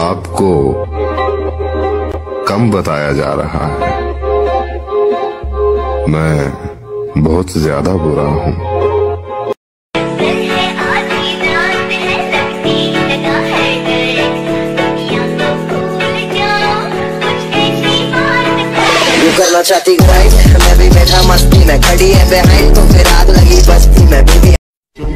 आपको कम बताया जा रहा है। मैं बहुत ज़्यादा बुरा हूँ। करना चाहती मैं भी बैठा मस्ती में, खड़ी है behind तो फिर आग लगी, बस्ती में बेबी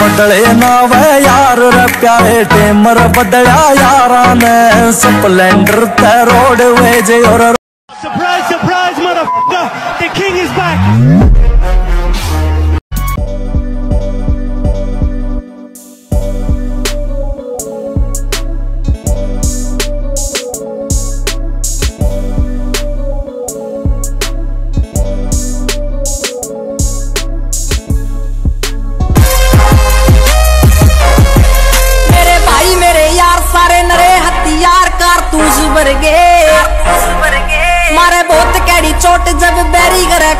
बदले ना वे यार रे प्यारे टेमर बदला यारा ने स्प्लेंडर ते रोड वेज और Surprise, surprise, motherfucker! The king is back!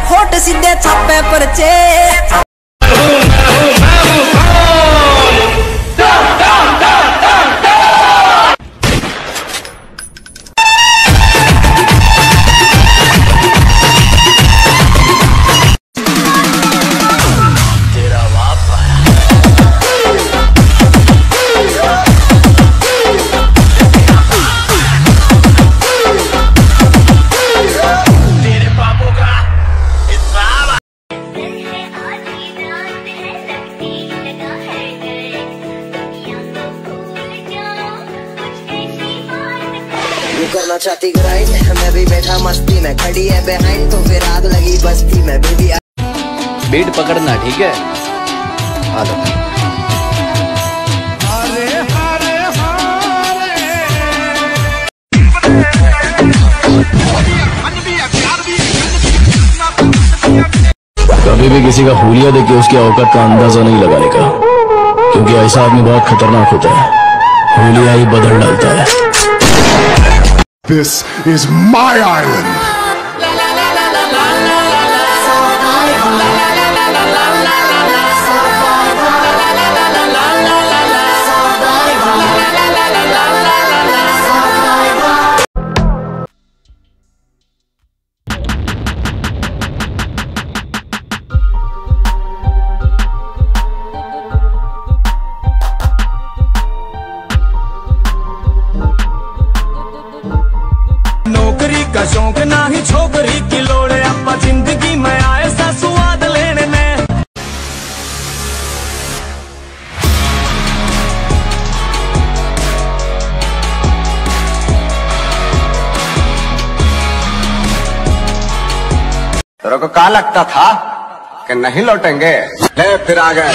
खोट सीधे छापे परचे करना चाहती ग्राइंड मैं भी बैठा मस्ती में खड़ी है behind तो फिर आग लगी बस्ती में बेबी बीट पकड़ना ठीक है? आ कभी भी किसी का हुलिया देख के उसकी औकात का अंदाज़ा नहीं लगाने का। क्योंकि ऐसा आदमी बहुत खतरनाक होता है। हुलिया ही बदल डालता है। This is my island का शौक ना ही छोकरी की लोड़ अपा ज़िंदगी में आए, सा लेने में। तेरे को क्या लगता था कि नहीं लौटेंगे? फिर आ गए।